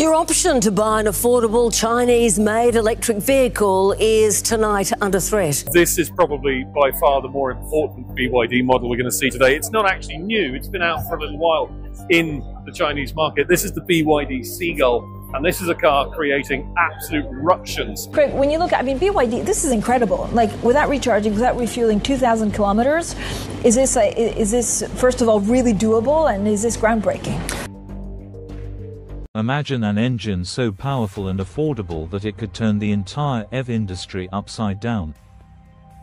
Your option to buy an affordable Chinese made electric vehicle is tonight under threat. This is probably by far the more important BYD model we're going to see today. It's not actually new, it's been out for a little while in the Chinese market. This is the BYD Seagull. And this is a car creating absolute ructions. Craig, when you look at, I mean, BYD, this is incredible. Like, without recharging, without refueling 2,000 kilometers, is this, a, is this, first of all, really doable? And is this groundbreaking? Imagine an engine so powerful and affordable that it could turn the entire EV industry upside down.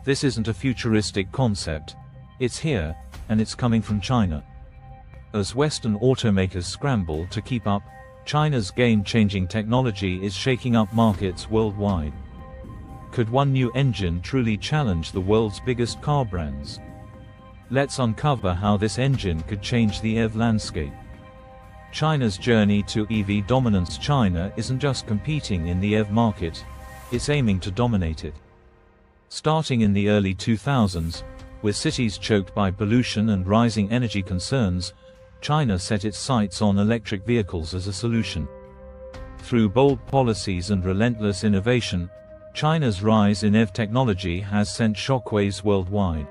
This isn't a futuristic concept. It's here, and it's coming from China. As Western automakers scramble to keep up, China's game-changing technology is shaking up markets worldwide. Could one new engine truly challenge the world's biggest car brands? Let's uncover how this engine could change the EV landscape. China's journey to EV dominance China isn't just competing in the EV market, it's aiming to dominate it. Starting in the early 2000s, with cities choked by pollution and rising energy concerns, China set its sights on electric vehicles as a solution. Through bold policies and relentless innovation, China's rise in EV technology has sent shockwaves worldwide.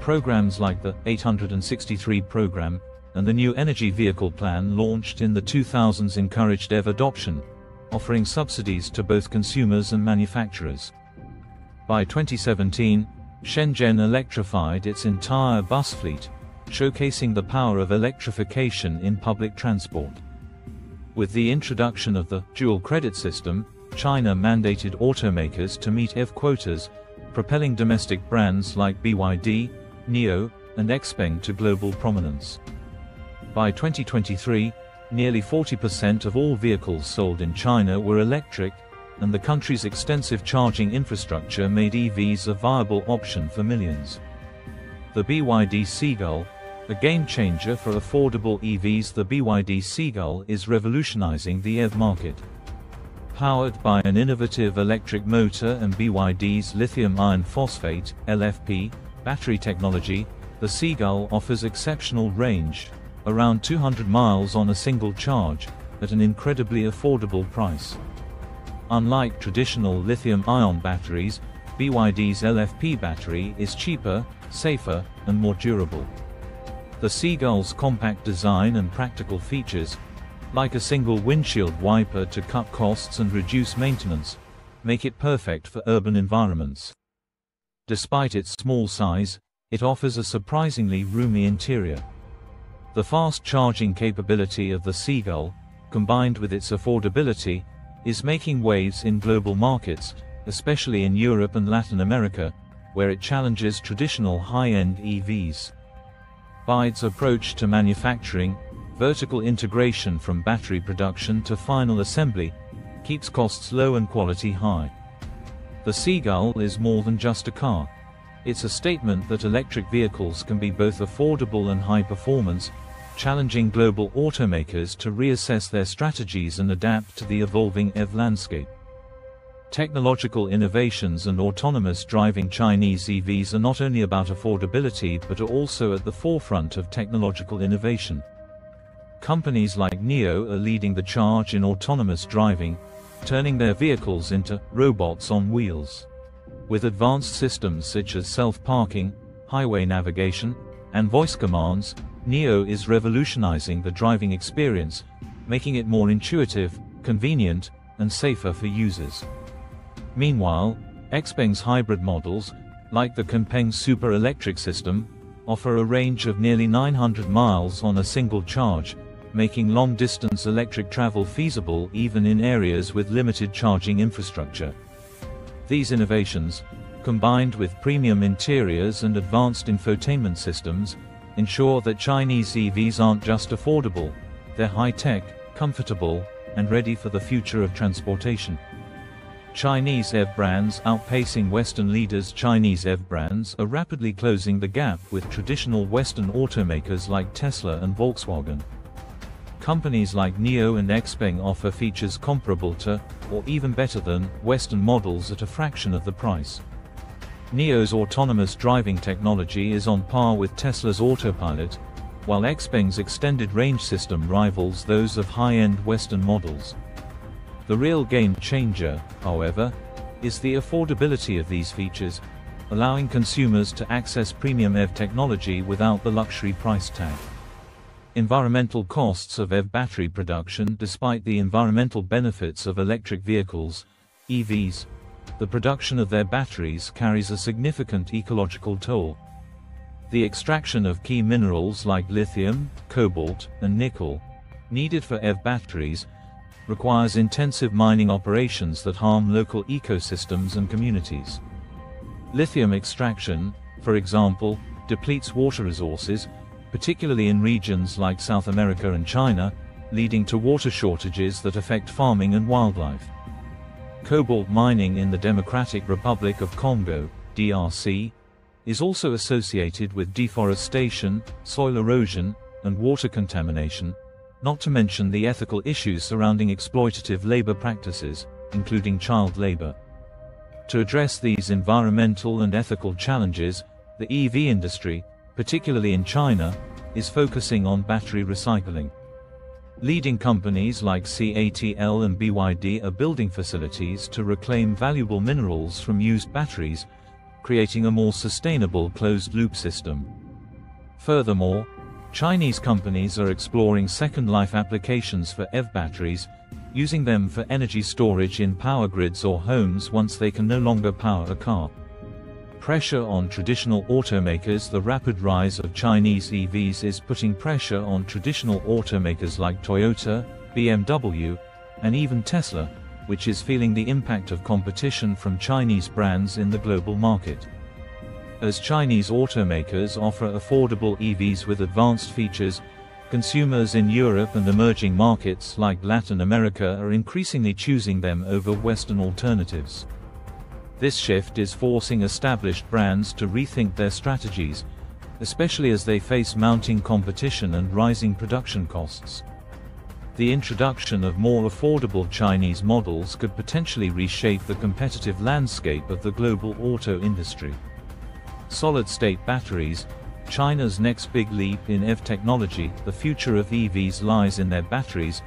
Programs like the 863 program and the new energy vehicle plan launched in the 2000s encouraged EV adoption, offering subsidies to both consumers and manufacturers. By 2017, Shenzhen electrified its entire bus fleet, showcasing the power of electrification in public transport. With the introduction of the dual credit system, China mandated automakers to meet EV quotas, propelling domestic brands like BYD, NIO, and XPeng to global prominence. By 2023, nearly 40% of all vehicles sold in China were electric, and the country's extensive charging infrastructure made EVs a viable option for millions. The BYD Seagull, a game changer for affordable EVs the BYD Seagull is revolutionizing the EV market. Powered by an innovative electric motor and BYD's lithium iron phosphate LFP, battery technology, the Seagull offers exceptional range, around 200 miles on a single charge, at an incredibly affordable price. Unlike traditional lithium-ion batteries, BYD's LFP battery is cheaper, safer, and more durable. The Seagull's compact design and practical features, like a single windshield wiper to cut costs and reduce maintenance, make it perfect for urban environments. Despite its small size, it offers a surprisingly roomy interior. The fast charging capability of the Seagull, combined with its affordability, is making waves in global markets, especially in Europe and Latin America, where it challenges traditional high-end EVs. BYD's approach to manufacturing, vertical integration from battery production to final assembly, keeps costs low and quality high. The Seagull is more than just a car. It's a statement that electric vehicles can be both affordable and high performance, challenging global automakers to reassess their strategies and adapt to the evolving EV landscape. Technological innovations and autonomous driving Chinese EVs are not only about affordability but are also at the forefront of technological innovation. Companies like NIO are leading the charge in autonomous driving, turning their vehicles into robots on wheels. With advanced systems such as self-parking, highway navigation, and voice commands, NIO is revolutionizing the driving experience, making it more intuitive, convenient, and safer for users. Meanwhile, XPeng's hybrid models, like the Kunpeng Super Electric system, offer a range of nearly 900 miles on a single charge, making long-distance electric travel feasible even in areas with limited charging infrastructure. These innovations, combined with premium interiors and advanced infotainment systems, ensure that Chinese EVs aren't just affordable, they're high-tech, comfortable, and ready for the future of transportation. Chinese EV brands outpacing Western leaders Chinese EV brands are rapidly closing the gap with traditional Western automakers like Tesla and Volkswagen. Companies like NIO and XPeng offer features comparable to, or even better than, Western models at a fraction of the price. NIO's autonomous driving technology is on par with Tesla's autopilot, while XPeng's extended range system rivals those of high-end Western models. The real game changer, however, is the affordability of these features, allowing consumers to access premium EV technology without the luxury price tag. Environmental costs of EV battery production Despite the environmental benefits of electric vehicles, EVs, the production of their batteries carries a significant ecological toll. The extraction of key minerals like lithium, cobalt, and nickel, needed for EV batteries, requires intensive mining operations that harm local ecosystems and communities. Lithium extraction, for example, depletes water resources, particularly in regions like South America and China, leading to water shortages that affect farming and wildlife. Cobalt mining in the Democratic Republic of Congo, DRC, is also associated with deforestation, soil erosion, and water contamination, not to mention the ethical issues surrounding exploitative labor practices, including child labor. To address these environmental and ethical challenges, the EV industry, particularly in China, is focusing on battery recycling. Leading companies like CATL and BYD are building facilities to reclaim valuable minerals from used batteries, creating a more sustainable closed-loop system. Furthermore, Chinese companies are exploring second life applications for EV batteries, using them for energy storage in power grids or homes once they can no longer power a car. Pressure on traditional automakers The rapid rise of Chinese EVs is putting pressure on traditional automakers like Toyota, BMW, and even Tesla, which is feeling the impact of competition from Chinese brands in the global market. As Chinese automakers offer affordable EVs with advanced features, Consumers in Europe and emerging markets like Latin America are increasingly choosing them over Western alternatives. This shift is forcing established brands to rethink their strategies, especially as they face mounting competition and rising production costs. The introduction of more affordable Chinese models could potentially reshape the competitive landscape of the global auto industry. Solid-state batteries, China's next big leap in EV technology, the future of EVs lies in their batteries,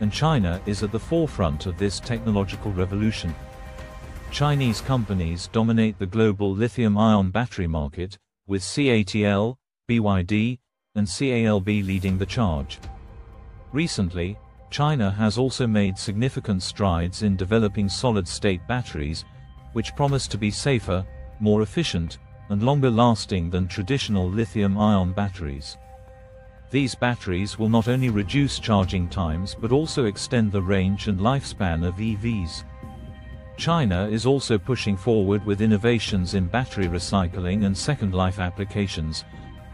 and China is at the forefront of this technological revolution. Chinese companies dominate the global lithium-ion battery market, with CATL, BYD, and CALB leading the charge. Recently, China has also made significant strides in developing solid-state batteries, which promise to be safer, more efficient, and longer lasting than traditional lithium-ion batteries. These batteries will not only reduce charging times but also extend the range and lifespan of EVs. China is also pushing forward with innovations in battery recycling and second life applications,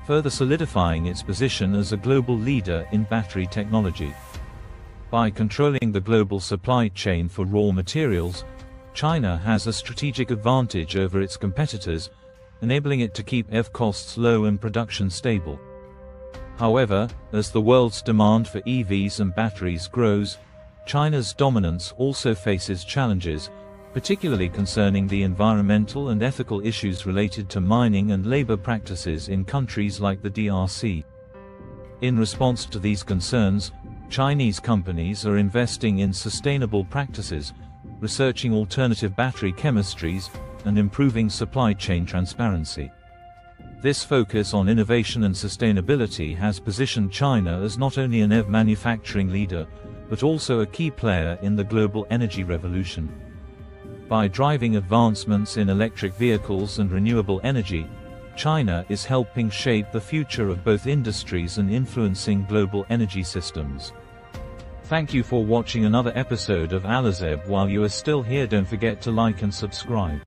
further solidifying its position as a global leader in battery technology. By controlling the global supply chain for raw materials, China has a strategic advantage over its competitors enabling it to keep EV costs low and production stable. However, as the world's demand for EVs and batteries grows, China's dominance also faces challenges, particularly concerning the environmental and ethical issues related to mining and labor practices in countries like the DRC. In response to these concerns, Chinese companies are investing in sustainable practices, researching alternative battery chemistries, and improving supply chain transparency. This focus on innovation and sustainability has positioned China as not only an EV manufacturing leader, but also a key player in the global energy revolution. By driving advancements in electric vehicles and renewable energy, China is helping shape the future of both industries and influencing global energy systems. Thank you for watching another episode of Ali Zeb while you are still here don't forget to like and subscribe.